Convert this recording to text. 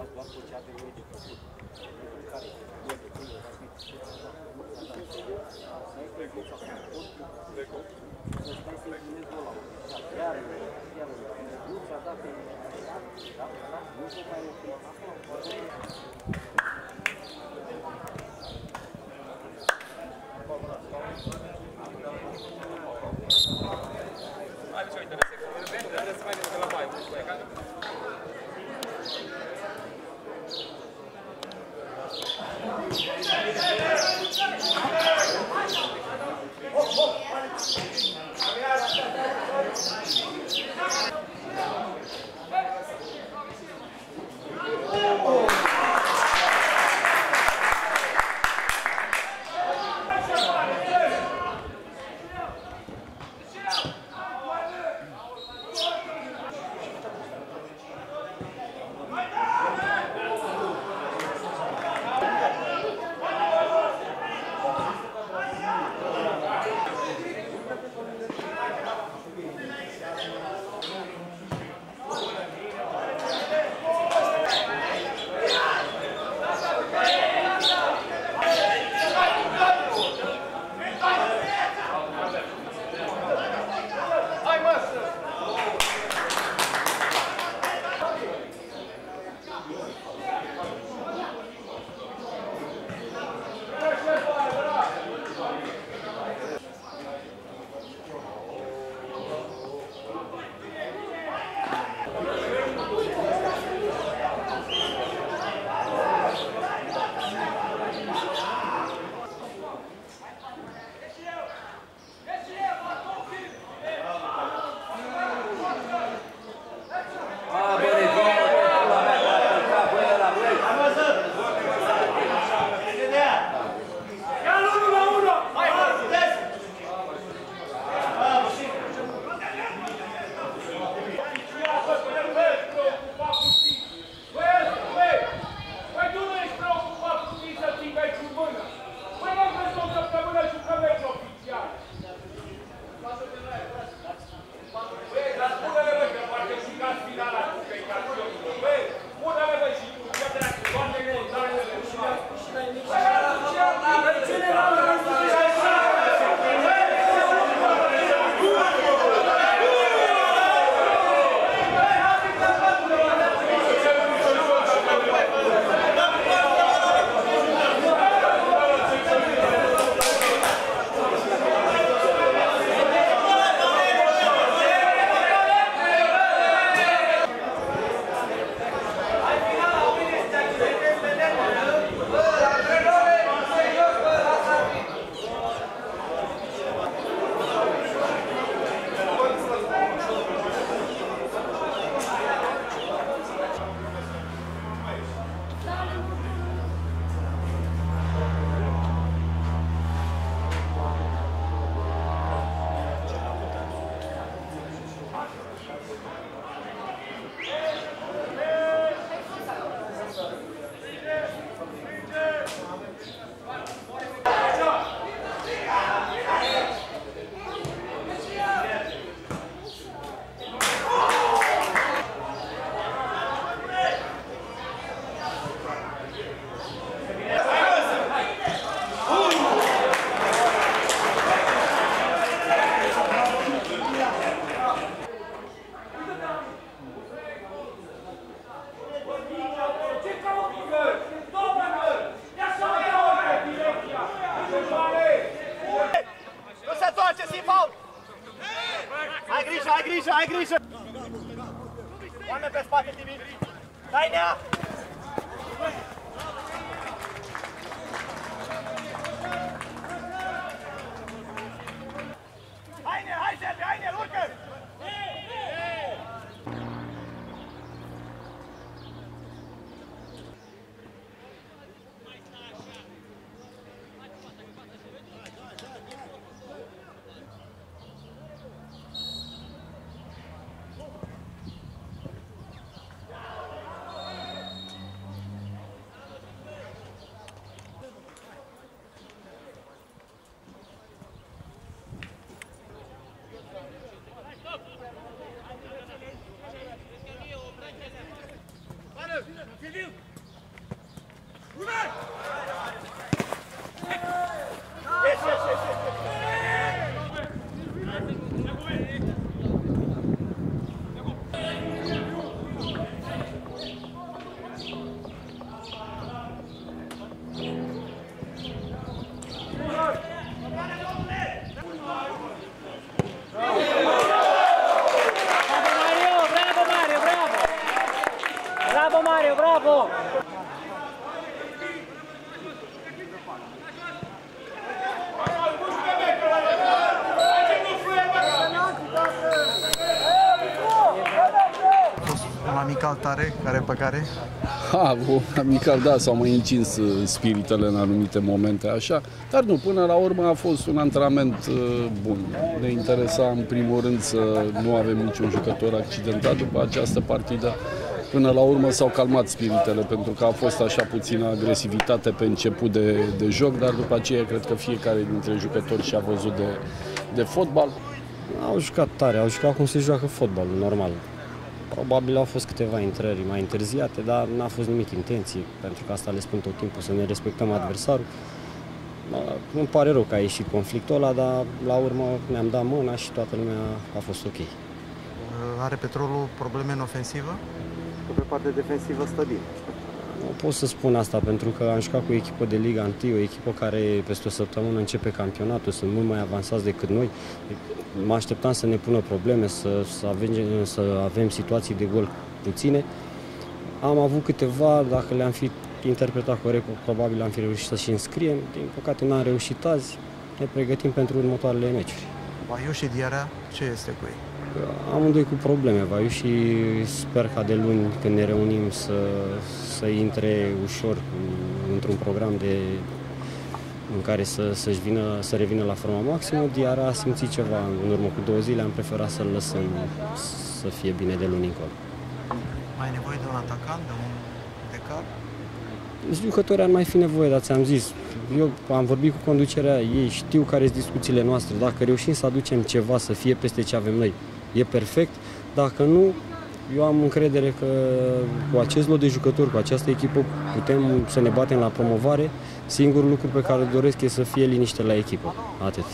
faci doar cu ce are nevoie de făcut. Care e nevoie de tine, rapid. Să ai trecut acum, postul, să stai să împlinezi ăla. Iar, iar, nu ți-a dat pe... Da? Da? Nu se mai opri. Oameni pe spate, Tibi! Dai nea! Filho! Filho! Filho! Amical tare, care pe care? Ha, un amical, da, s-au mai încins uh, spiritele în anumite momente așa, dar nu, până la urmă a fost un antrenament uh, bun. Ne interesa în primul rând să nu avem niciun jucător accidentat după această partidă. Până la urmă s-au calmat spiritele pentru că a fost așa puțină agresivitate pe început de, de joc, dar după aceea cred că fiecare dintre jucători și-a văzut de, de fotbal. Au jucat tare, au jucat cum se joacă fotbalul, normal. Probabil au fost câteva intrări mai întârziate, dar n-a fost nimic intenții, pentru că asta le spun tot timpul, să ne respectăm adversarul. Da, Îmi pare rău că a ieșit conflictul ăla, dar la urmă ne-am dat mâna și toată lumea a fost ok. Are petrolul probleme în ofensivă? Pe partea defensivă stabil. Nu pot să spun asta pentru că am jucat cu o echipă de Liga 1, o echipă care peste o săptămână începe campionatul, sunt mult mai avansați decât noi. Mă așteptam să ne pună probleme, să, să, avem, să avem situații de gol puține. Am avut câteva, dacă le-am fi interpretat corect, probabil am fi reușit să și înscriem. Din păcate n-am reușit azi, ne pregătim pentru următoarele meciuri. Vaiu și Diarea, ce este cu ei? Amândoi cu probleme, Vaiu, și sper ca de luni, când ne reunim, să, să intre ușor într-un program de, în care să, să-și vină, să revină la forma maximă. Diara a simțit ceva în urmă cu două zile, am preferat să-l lăsăm să fie bine de luni încolo. Mai ai nevoie de un atacant, de un de cap? Jucători ar mai fi nevoie, dar ți-am zis, eu am vorbit cu conducerea ei, știu care sunt discuțiile noastre, dacă reușim să aducem ceva să fie peste ce avem noi, e perfect, dacă nu, eu am încredere că cu acest lot de jucători, cu această echipă, putem să ne batem la promovare. Singurul lucru pe care îl doresc e să fie liniște la echipă. Atât.